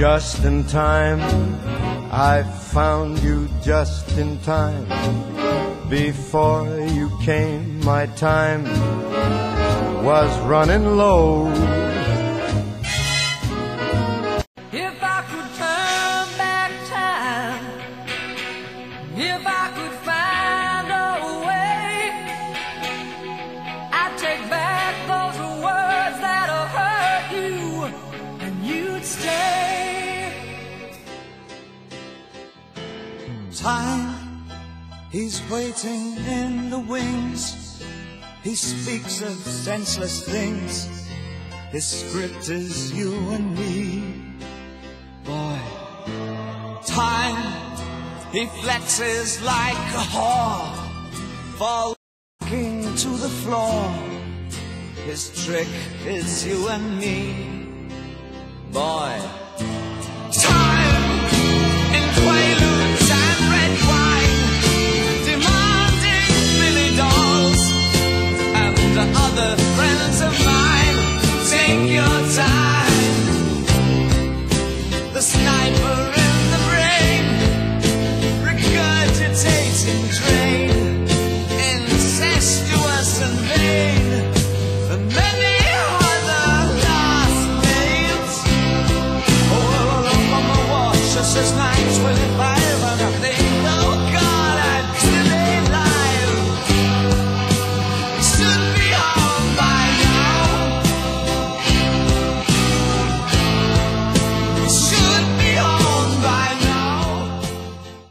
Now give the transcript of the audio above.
just in time. I found you just in time. Before you came, my time was running low. Time, he's waiting in the wings. He speaks of senseless things. His script is you and me. Boy, time, he flexes like a whore, falling to the floor. His trick is you and me. Boy, things.